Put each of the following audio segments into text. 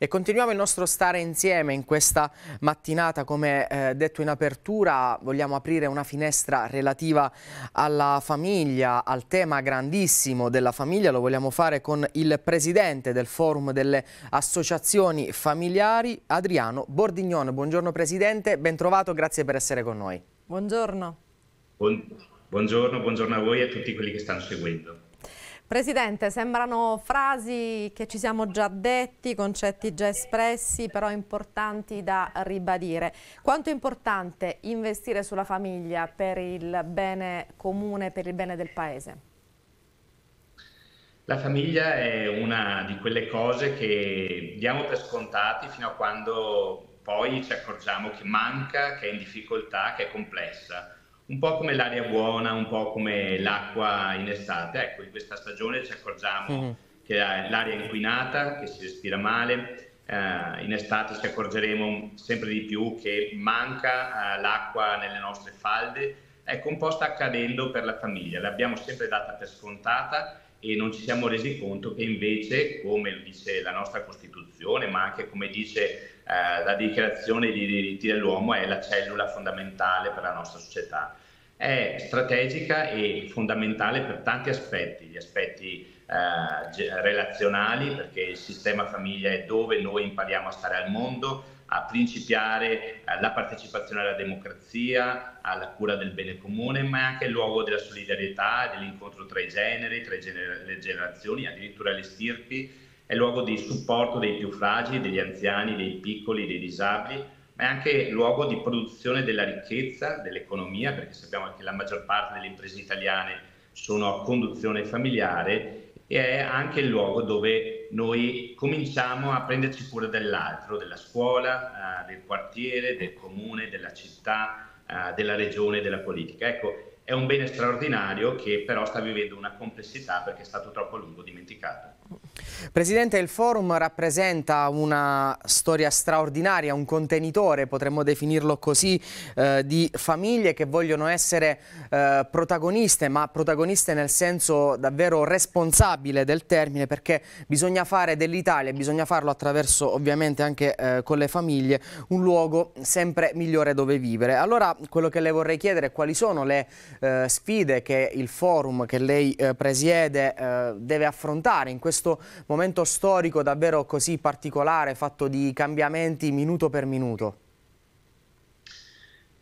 E continuiamo il nostro stare insieme in questa mattinata, come eh, detto in apertura, vogliamo aprire una finestra relativa alla famiglia, al tema grandissimo della famiglia, lo vogliamo fare con il presidente del forum delle associazioni familiari, Adriano Bordignone. Buongiorno presidente, ben trovato, grazie per essere con noi. Buongiorno. buongiorno, buongiorno a voi e a tutti quelli che stanno seguendo. Presidente, sembrano frasi che ci siamo già detti, concetti già espressi, però importanti da ribadire. Quanto è importante investire sulla famiglia per il bene comune, per il bene del Paese? La famiglia è una di quelle cose che diamo per scontati fino a quando poi ci accorgiamo che manca, che è in difficoltà, che è complessa un po' come l'aria buona, un po' come l'acqua in estate. Ecco, in questa stagione ci accorgiamo mm-hmm. che l'aria è inquinata, che si respira male. Uh, in estate ci accorgeremo sempre di più che manca uh, l'acqua nelle nostre falde. Ecco, un po' sta accadendo per la famiglia. L'abbiamo sempre data per scontata e non ci siamo resi conto che invece, come dice la nostra Costituzione, ma anche come dice eh, la dichiarazione dei diritti dell'uomo, è la cellula fondamentale per la nostra società. È strategica e fondamentale per tanti aspetti, gli aspetti eh, relazionali, perché il sistema famiglia è dove noi impariamo a stare al mondo, a principiare la partecipazione alla democrazia, alla cura del bene comune, ma è anche il luogo della solidarietà, dell'incontro tra i generi, tra le generazioni, addirittura le stirpi, è luogo di supporto dei più fragili, degli anziani, dei piccoli, dei disabili, ma è anche luogo di produzione della ricchezza, dell'economia, perché sappiamo che la maggior parte delle imprese italiane sono a conduzione familiare e è anche il luogo dove noi cominciamo a prenderci cura dell'altro, della scuola, eh, del quartiere, del comune, della città, eh, della regione, della politica. Ecco, è un bene straordinario che però sta vivendo una complessità perché è stato troppo a lungo dimenticato. Presidente, il forum rappresenta una storia straordinaria, un contenitore, potremmo definirlo così, eh, di famiglie che vogliono essere eh, protagoniste, ma protagoniste nel senso davvero responsabile del termine, perché bisogna fare dell'Italia, bisogna farlo attraverso ovviamente anche eh, con le famiglie, un luogo sempre migliore dove vivere. Allora, quello che le vorrei chiedere è quali sono le eh, sfide che il forum che lei eh, presiede eh, deve affrontare in questo momento storico davvero così particolare, fatto di cambiamenti minuto per minuto?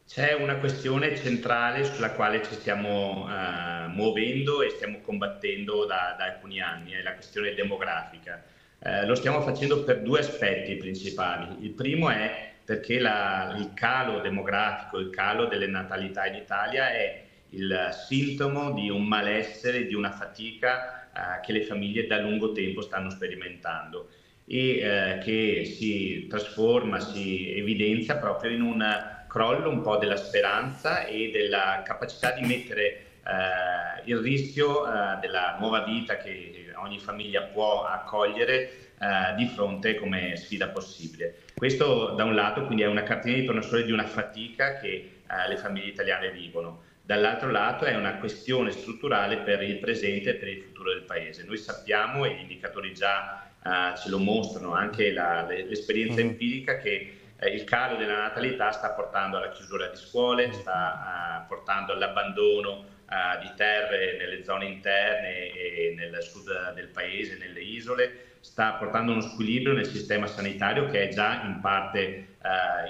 C'è una questione centrale sulla quale ci stiamo uh, muovendo e stiamo combattendo da, da, alcuni anni, è la questione demografica. Uh, lo stiamo facendo per due aspetti principali. Il primo è perché la, il calo demografico, il calo delle natalità in Italia è il sintomo di un malessere, di una fatica eh, che le famiglie da lungo tempo stanno sperimentando e eh, che si trasforma, si evidenzia proprio in un crollo un po' della speranza e della capacità di mettere eh, il rischio eh, della nuova vita che ogni famiglia può accogliere eh, di fronte come sfida possibile. Questo da un lato quindi è una cartina di tornasole di una fatica che le famiglie italiane vivono dall'altro lato è una questione strutturale per il presente e per il futuro del Paese. Noi sappiamo, e gli indicatori già uh, ce lo mostrano, anche l'esperienza mm-hmm. empirica, che eh, il calo della natalità sta portando alla chiusura di scuole, sta uh, portando all'abbandono uh, di terre nelle zone interne e nel sud del Paese, nelle isole, sta portando uno squilibrio nel sistema sanitario che è già in parte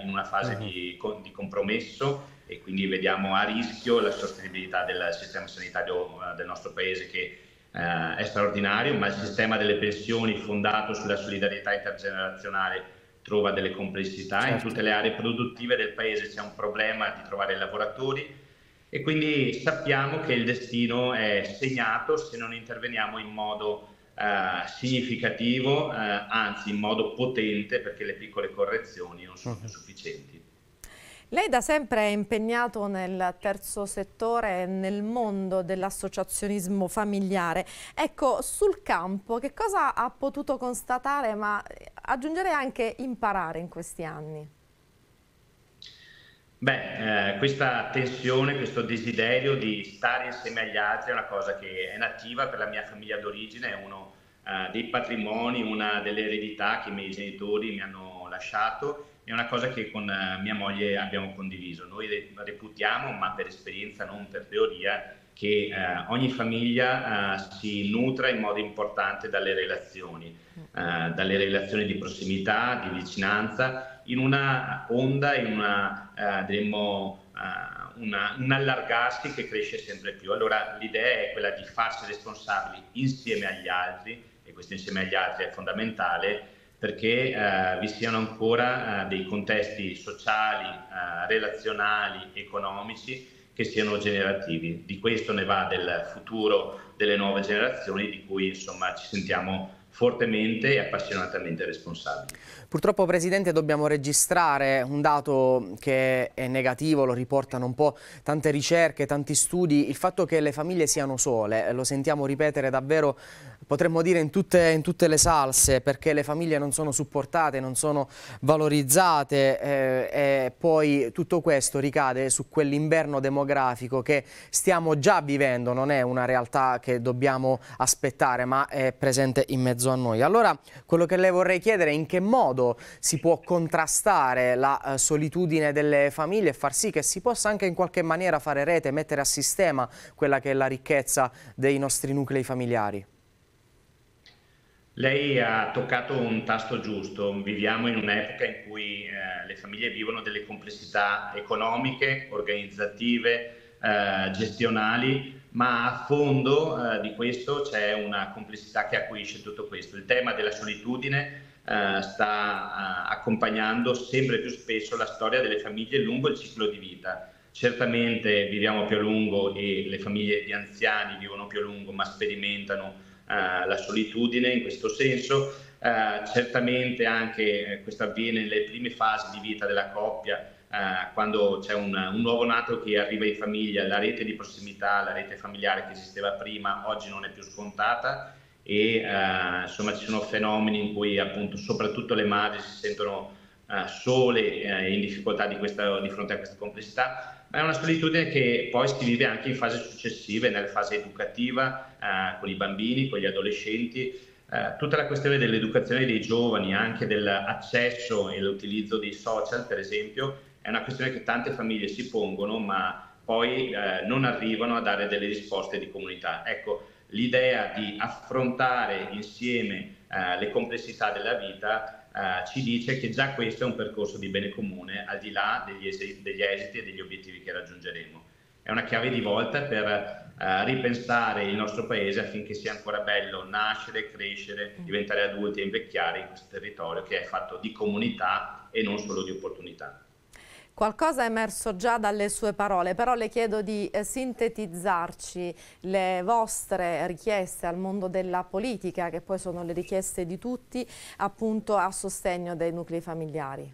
in una fase mm-hmm. di, di compromesso e quindi vediamo a rischio la sostenibilità del sistema sanitario uh, del nostro paese che uh, è straordinario, ma il sistema delle pensioni fondato sulla solidarietà intergenerazionale trova delle complessità, certo. in tutte le aree produttive del paese c'è un problema di trovare lavoratori e quindi sappiamo che il destino è segnato se non interveniamo in modo uh, significativo, anzi in modo potente perché le piccole correzioni non sono più sufficienti. Lei da sempre è impegnato nel terzo settore e nel mondo dell'associazionismo familiare. Ecco, sul campo che cosa ha potuto constatare, ma aggiungerei anche imparare in questi anni? Beh, eh, questa tensione, questo desiderio di stare insieme agli altri è una cosa che è nativa per la mia famiglia d'origine, è uno uh, dei patrimoni, una delle eredità che i miei genitori mi hanno lasciato, è una cosa che con uh, mia moglie abbiamo condiviso. Noi reputiamo, ma per esperienza, non per teoria, che uh, ogni famiglia si nutra in modo importante dalle relazioni, dalle relazioni di prossimità, di vicinanza, in una onda, in una, diremmo, una, un allargarsi che cresce sempre più. Allora l'idea è quella di farsi responsabili insieme agli altri, e questo insieme agli altri è fondamentale, perché eh, vi siano ancora eh, dei contesti sociali, eh, relazionali, economici che siano generativi. Di questo ne va del futuro delle nuove generazioni di cui insomma ci sentiamo fortemente e appassionatamente responsabili. Purtroppo Presidente dobbiamo registrare un dato che è negativo, lo riportano un po' tante ricerche, tanti studi, il fatto che le famiglie siano sole, lo sentiamo ripetere davvero potremmo dire in tutte, in tutte, le salse perché le famiglie non sono supportate, non sono valorizzate eh, e poi tutto questo ricade su quell'inverno demografico che stiamo già vivendo, non è una realtà che dobbiamo aspettare ma è presente in mezzo a noi. Allora quello che le vorrei chiedere è in che modo si può contrastare la eh, solitudine delle famiglie e far sì che si possa anche in qualche maniera fare rete, mettere a sistema quella che è la ricchezza dei nostri nuclei familiari. Lei ha toccato un tasto giusto, viviamo in un'epoca in cui eh, le famiglie vivono delle complessità economiche, organizzative, eh, gestionali, ma a fondo eh, di questo c'è una complessità che acuisce tutto questo. Il tema della solitudine eh, sta eh, accompagnando sempre più spesso la storia delle famiglie lungo il ciclo di vita. Certamente viviamo più a lungo e le famiglie di anziani vivono più a lungo, ma sperimentano eh, la solitudine in questo senso. Eh, certamente anche eh, questo avviene nelle prime fasi di vita della coppia, quando c'è un, un, nuovo nato che arriva in famiglia, la rete di prossimità, la rete familiare che esisteva prima, oggi non è più scontata e uh, insomma ci sono fenomeni in cui appunto soprattutto le madri si sentono uh, sole uh, in difficoltà di, questa, di, fronte a questa complessità ma è una solitudine che poi si vive anche in fasi successive, nella fase educativa, eh, con i bambini, con gli adolescenti. Eh, tutta la questione dell'educazione dei giovani, anche dell'accesso e l'utilizzo dei social, per esempio, è una questione che tante famiglie si pongono, ma poi eh, non arrivano a dare delle risposte di comunità. Ecco, l'idea di affrontare insieme eh, le complessità della vita eh, ci dice che già questo è un percorso di bene comune al di là degli esiti, degli esiti e degli obiettivi che raggiungeremo. È una chiave di volta per eh, ripensare il nostro paese affinché sia ancora bello nascere, crescere, diventare adulti e invecchiare in questo territorio che è fatto di comunità e non solo di opportunità. Qualcosa è emerso già dalle sue parole, però le chiedo di eh, sintetizzarci le vostre richieste al mondo della politica, che poi sono le richieste di tutti, appunto a sostegno dei nuclei familiari.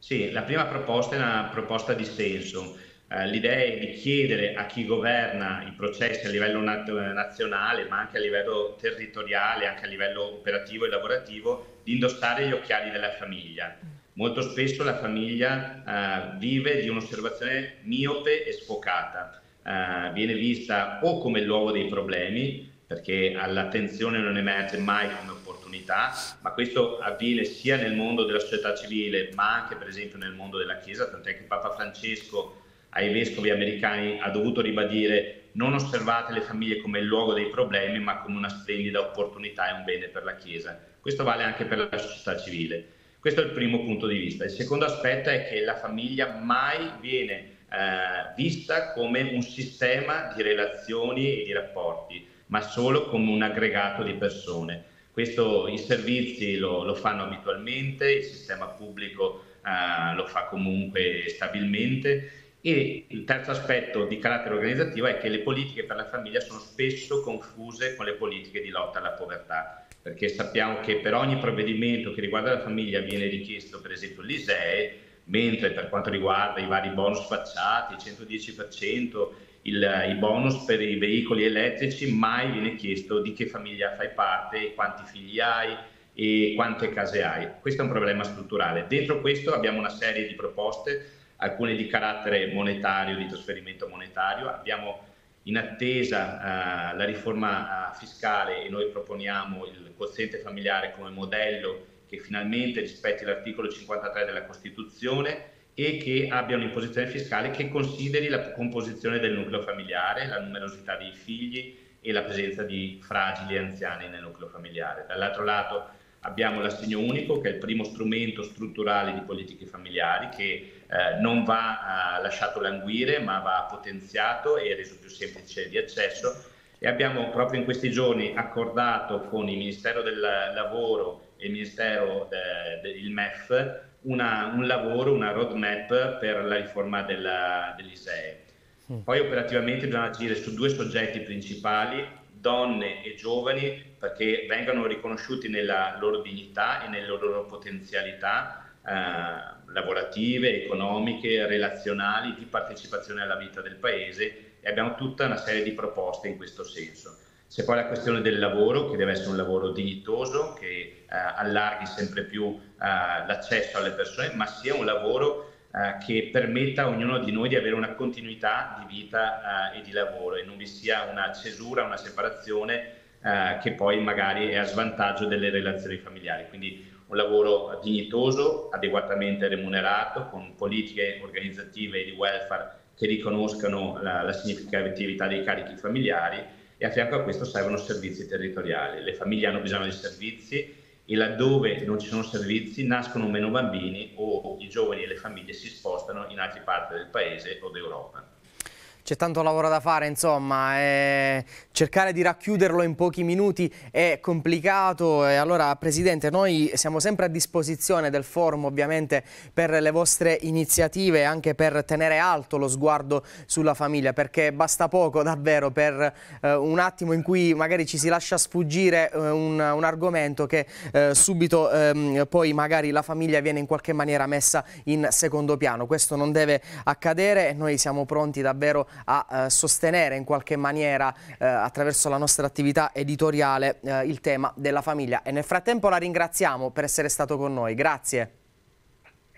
Sì, la prima proposta è una proposta di senso. Eh, L'idea è di chiedere a chi governa i processi a livello nazionale, ma anche a livello territoriale, anche a livello operativo e lavorativo, di indossare gli occhiali della famiglia Molto spesso la famiglia eh, vive di un'osservazione miope e sfocata, eh, viene vista o come luogo dei problemi, perché all'attenzione non emerge mai come opportunità, ma questo avviene sia nel mondo della società civile, ma anche per esempio nel mondo della Chiesa, tant'è che Papa Francesco ai vescovi americani ha dovuto ribadire non osservate le famiglie come il luogo dei problemi, ma come una splendida opportunità e un bene per la Chiesa. Questo vale anche per la società civile. Questo è il primo punto di vista. Il secondo aspetto è che la famiglia mai viene eh, vista come un sistema di relazioni e di rapporti, ma solo come un aggregato di persone. Questo i servizi lo, lo fanno abitualmente, il sistema pubblico eh, lo fa comunque stabilmente e il terzo aspetto di carattere organizzativo è che le politiche per la famiglia sono spesso confuse con le politiche di lotta alla povertà perché sappiamo che per ogni provvedimento che riguarda la famiglia viene richiesto per esempio l'ISEE, mentre per quanto riguarda i vari bonus facciati, il 110%, il, i bonus per i veicoli elettrici, mai viene chiesto di che famiglia fai parte, quanti figli hai e quante case hai. Questo è un problema strutturale. Dentro questo abbiamo una serie di proposte, alcune di carattere monetario, di trasferimento monetario, abbiamo in attesa eh, la riforma eh, fiscale e noi proponiamo il quoziente familiare come modello che finalmente rispetti l'articolo 53 della Costituzione e che abbia un'imposizione fiscale che consideri la composizione del nucleo familiare, la numerosità dei figli e la presenza di fragili anziani nel nucleo familiare. Dall'altro lato abbiamo l'assegno unico che è il primo strumento strutturale di politiche familiari che eh, non va eh, lasciato languire ma va potenziato e reso più semplice di accesso e abbiamo proprio in questi giorni accordato con il Ministero del Lavoro e il Ministero del MEF una, un lavoro, una roadmap per la riforma dell'ISEE. Mm. Poi operativamente bisogna agire su due soggetti principali, donne e giovani, perché vengano riconosciuti nella loro dignità e nelle loro potenzialità eh, lavorative, economiche, relazionali, di partecipazione alla vita del Paese e abbiamo tutta una serie di proposte in questo senso. C'è poi la questione del lavoro, che deve essere un lavoro dignitoso, che eh, allarghi sempre più eh, l'accesso alle persone, ma sia un lavoro eh, che permetta a ognuno di noi di avere una continuità di vita eh, e di lavoro e non vi sia una cesura, una separazione eh, che poi magari è a svantaggio delle relazioni familiari. Quindi un lavoro dignitoso, adeguatamente remunerato, con politiche organizzative e di welfare che riconoscano la, la significatività dei carichi familiari e a fianco a questo servono servizi territoriali. Le famiglie hanno bisogno di servizi e laddove non ci sono servizi nascono meno bambini o i giovani e le famiglie si spostano in altre parti del paese o d'Europa c'è tanto lavoro da fare, insomma, e cercare di racchiuderlo in pochi minuti è complicato e allora Presidente noi siamo sempre a disposizione del forum ovviamente per le vostre iniziative e anche per tenere alto lo sguardo sulla famiglia perché basta poco davvero per eh, un attimo in cui magari ci si lascia sfuggire eh, un, un, argomento che eh, subito ehm, poi magari la famiglia viene in qualche maniera messa in secondo piano. Questo non deve accadere e noi siamo pronti davvero a eh, sostenere in qualche maniera eh, attraverso la nostra attività editoriale eh, il tema della famiglia e nel frattempo la ringraziamo per essere stato con noi. Grazie.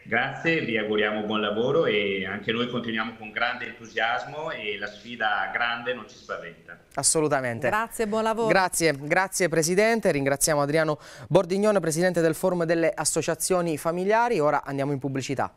Grazie, vi auguriamo buon lavoro e anche noi continuiamo con grande entusiasmo e la sfida grande non ci spaventa. Assolutamente. Grazie, buon lavoro. Grazie, grazie Presidente, ringraziamo Adriano Bordignone, Presidente del Forum delle Associazioni Familiari, ora andiamo in pubblicità.